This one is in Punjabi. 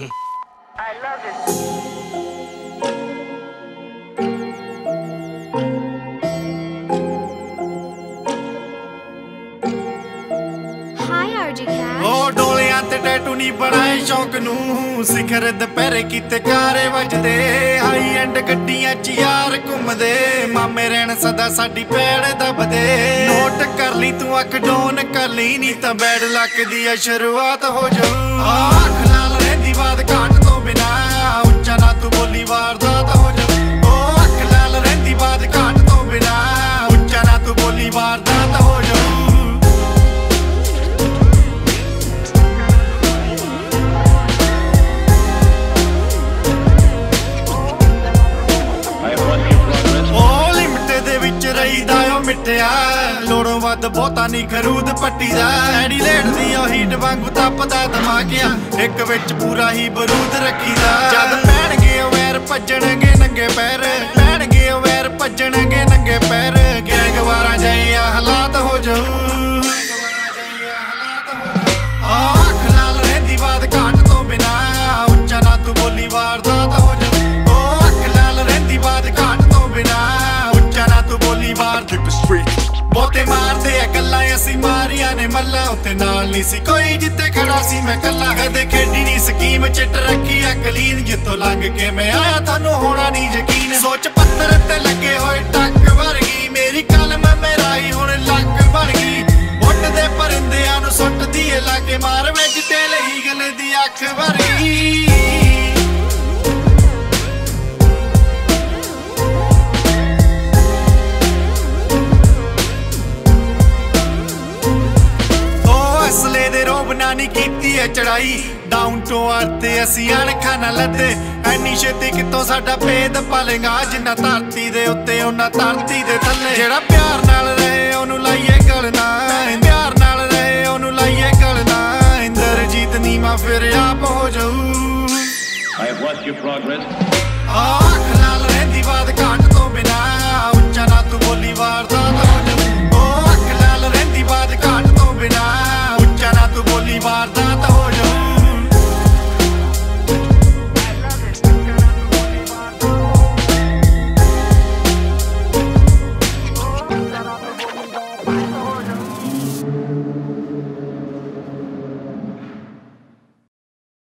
I love it. Hi, RJ Cat. ਉਹ ਡੋਲਿਆਂ ਤੇ ਟੈਟੂ ਨਹੀਂ ਬਣਾਏ ਸ਼ੌਕ ਨੂੰ। ਸਿਖਰ ਦੁਪਹਿਰੇ ਕੀਤੇ ਕਾਰੇ ਵੱਜਦੇ। ਹਾਈ ਐਂਡ ਗੱਡੀਆਂ ਚ ਯਾਰ ਘੁੰਮਦੇ। ਮਾਮੇ ਰਹਿਣ ਸਦਾ ਸਾਡੀ ਪੈੜ ਦਬਦੇ। ਨੋਟ ਕਰ ਲਈ ਤੂੰ ਅੱਖ ਡੋਨ ਕਰ ਲਈ ਨਹੀਂ ਤਾਂ ਬੈਡ ਲੱਕ ਦੀ ਆ ਸ਼ੁਰੂਆਤ ਹੋ ਜਾਊ। ਰਹੀਦਾ ਲੋੜੋਂ ਵੱਧ ਬਹੁਤਾ ਨਹੀਂ ਖਰੂਦ ਪੱਟੀ ਦਾ। ਐਡੀ ਲੇੜਦੀ ਓ ਹੀਟ ਵਾਂਗੂ ਤਪਦਾ ਦਿਮਾਗਿਆ ਇੱਕ ਵਿੱਚ ਪੂਰਾ ਹੀ ਬਰੂਦ ਰੱਖੀਦਾ। ਜਦ ਪੈਣਗੇ ਓ ਵੈਰ ਭੱਜਣਗੇ ਨੰਗੇ ਪੈਰ। ਪੈਣਗੇ ਓ ਵੈਰ ਭੱਜਣਗੇ ਨੰਗੇ ਪੈਰ। ਗੈਂਗ ਵਾਰਾਂ ਜਾਈ ਆ ਹਾਲਾਤ ਹੋ ਜਾਊ। ਉੱਚਾ ਨਾ ਤੂੰ ਬੋਲੀ ਵਾਰ ਮਾਰਦੇ ਆ ਗੱਲਾਂ ਅਸੀਂ ਮਾਰੀਆਂ ਨੇ ਮੱਲਾ ਉੱਤੇ ਨਾਲ ਨਹੀਂ ਸੀ। ਕੋਈ ਜਿੱਤੇ ਖੜਾ ਸੀ, ਮੈਂ ਕੱਲਾ ਕਦੇ ਖੇਡੀ ਨਹੀਂ। ਸਕੀਮ ਚਿੱਟ ਰੱਖੀ ਆ, ਕਲੀਨ ਜਿੱਤੋਂ ਲੰਘ ਕੇ ਮੈਂ ਆਇਆ, ਤੁਹਾਨੂੰ ਹੋਣਾ ਨਹੀਂ ਯਕੀਨ। ਸੋਚ ਪੱਤਰ ਤੇ ਲੱਗੇ ਹੋਏ ਟੱਕ ਵਰਗੀ, ਮੇਰੀ ਕਲਮ ਮੇਰਾਈ ਹੁਣ ਲੱਕ ਬਣ ਗਈ। ਉੱਡਦੇ ਪਰਿੰਦਿਆਂ ਨੂੰ ਸੁੱਟਦੀ ਏ ਲਾਗੇ ਮਾਰ ਵਿੱਚ ਤੇ ਲਈ ਗਲ ਦੀ ਅੱਖ ਵਰਗੀ। ਨਾ ਨਹੀਂ ਕੀਤੀ ਐ ਚੜਾਈ। ਡਾਊਨ ਟੂ ਅਰਥ ਅਸੀਂ ਅਣਖਾਂ ਨਾ ਲੱਦੇ। ਐਨੀ ਛੇਤੀ ਕਿਤੋਂ ਸਾਡਾ ਭੇਦ ਪਾਲੇਗਾ? ਜਿੰਨਾ ਧਰਤੀ ਦੇ ਉੱਤੇ ਉਹਨਾਂ ਧਰਤੀ ਦੇ ਥੱਲੇ। ਜਿਹੜਾ ਪਿਆਰ ਨਾਲ ਰਹੇ ਉਹਨੂੰ ਲਾਈਏ ਗਲਣਾ ਪਿਆਰ ਨਾਲ ਰਹੇ ਉਹਨੂੰ ਲਾਈਏ ਗਲਣਾ ਇੰਦਰਜੀਤ ਨੀਮਾ ਫਿਰ ਆਪ ਹੋ ਜਾਊ। I have watched your progress.